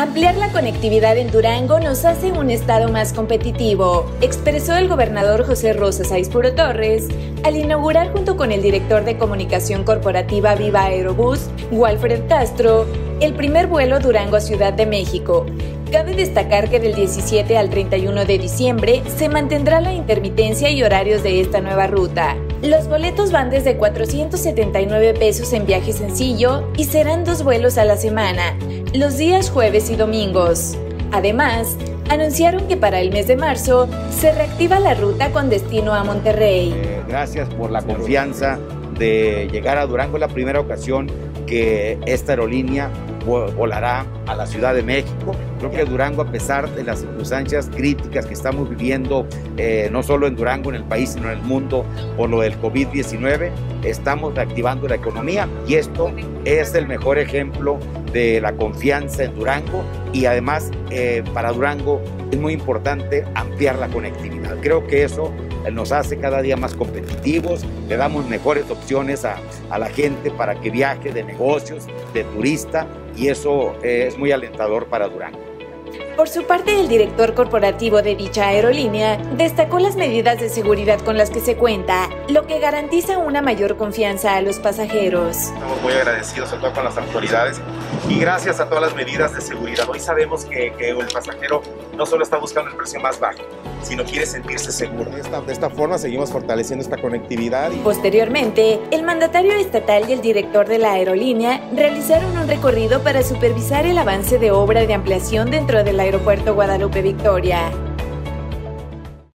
Ampliar la conectividad en Durango nos hace un estado más competitivo, expresó el gobernador José Rosa Puro Torres al inaugurar junto con el director de comunicación corporativa Viva Aerobús, Walfred Castro, el primer vuelo Durango a Ciudad de México. Cabe destacar que del 17 al 31 de diciembre se mantendrá la intermitencia y horarios de esta nueva ruta. Los boletos van desde 479 pesos en viaje sencillo y serán dos vuelos a la semana, los días jueves y domingos. Además, anunciaron que para el mes de marzo se reactiva la ruta con destino a Monterrey. Eh, gracias por la confianza de llegar a Durango, la primera ocasión que esta aerolínea volará a la Ciudad de México. Creo que Durango, a pesar de las circunstancias críticas que estamos viviendo, eh, no solo en Durango, en el país, sino en el mundo, por lo del COVID-19, estamos reactivando la economía y esto es el mejor ejemplo de la confianza en Durango y además eh, para Durango es muy importante ampliar la conectividad. Creo que eso nos hace cada día más competitivos, le damos mejores opciones a, la gente para que viaje de negocios, de turista y eso eh, es muy alentador para Durango. Por su parte, el director corporativo de dicha aerolínea destacó las medidas de seguridad con las que se cuenta, lo que garantiza una mayor confianza a los pasajeros. Estamos muy agradecidos, sobre todo con las autoridades, y gracias a todas las medidas de seguridad. Hoy sabemos que, que el pasajero no solo está buscando el precio más bajo, sino quiere sentirse seguro. De esta, de esta forma seguimos fortaleciendo esta conectividad. Posteriormente, el mandatario estatal y el director de la aerolínea realizaron un recorrido para supervisar el avance de obra de ampliación dentro del aeropuerto Guadalupe Victoria.